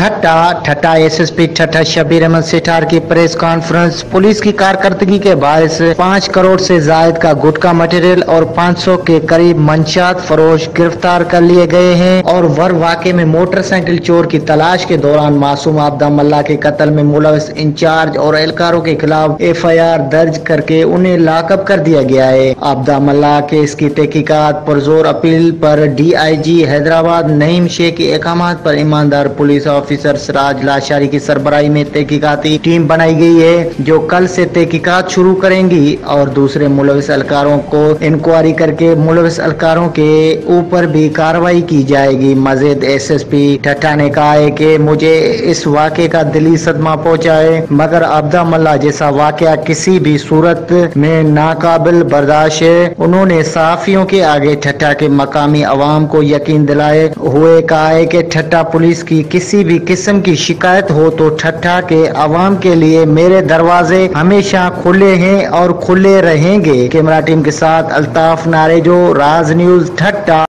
Thatta Thatta S S P Thatta Shabbir Ahmed Sattar کی press conference, police کی کارکردگی کے باعث پانچ کروڑ سے زائد کا گٹکا مٹیریل اور پانچ سو کے قریب منشیات فروش گرفتار کر لیے گئے ہیں اور ور واقع میں موٹر سائیکل چور کی تلاش کے دوران معصوم آبدہ ملا کے قتل میں ملوث انچارج اور اہلکاروں کے خلاف ایف آئی آر درج کر کے انہیں لاک اپ کر دیا گیا ہے۔ آبدہ ملا کے اس کی تحقیقات پرزور appeal per D I G Hyderabad, Naeem Sheikh کے احکامات پر ایماندار پولیس آفیسر سراج لاشاری کی سربراہی میں تحقیقاتی ٹیم بنائی گئی ہے، جو کل سے تحقیقات شروع کریں گی اور دوسرے ملوث اہلکاروں کو انکوائری کر کے ملوث اہلکاروں کے اوپر بھی کاروائی کی جائے گی۔ مزید ایس ایس پی ٹھٹا نے کہا ہے کہ مجھے اس واقعے کا دلی صدمہ پہنچا ہے، مگر عبدہ ملا جیسا واقعہ کسی بھی صورت میں ناقابل برداشت ہے۔ انہوں نے صحافیوں کے آگے ٹھٹا کے مقامی عوام کو یقین دلائے ہوئے کہا ہے کہ ٹھٹا پولیس کی کسی بھی قسم کی شکایت ہو تو ٹھٹا کے عوام کے لیے میرے دروازے ہمیشہ کھلے ہیں اور کھلے رہیں گے۔ کیمرہ ٹیم کے ساتھ الطاف نارے جو راز نیوز ٹھٹا